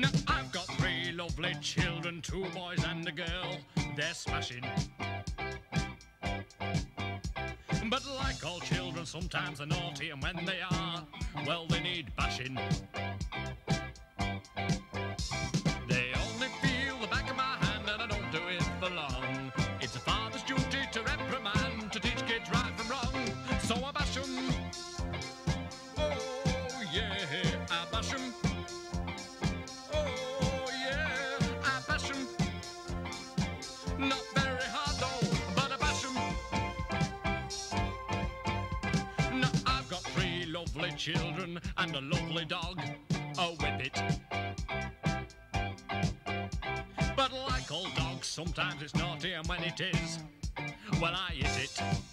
Now I've got three lovely children, two boys and a girl. They're smashing. But like all children, sometimes they're naughty, and when they are, well, they need bashing. Children and a lovely dog, a whippet. But like all dogs, sometimes it's naughty, and when it is, well, I it. It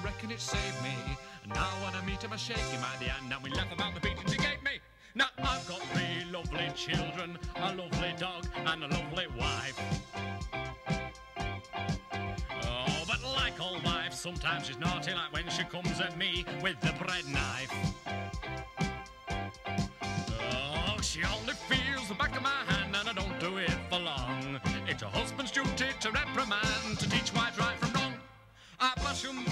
I reckon it saved me. Now when I meet him, I shake him by the hand, and we laugh about the beatings he gave me. Now I've got three lovely children, a lovely dog, and a lovely wife. Oh, but like all wives, sometimes she's naughty, like when she comes at me with the bread knife. Oh, she only feels the back of my hand, and I don't do it for long. It's a husband's duty to reprimand, to teach wives right from wrong. Ah, I bash 'em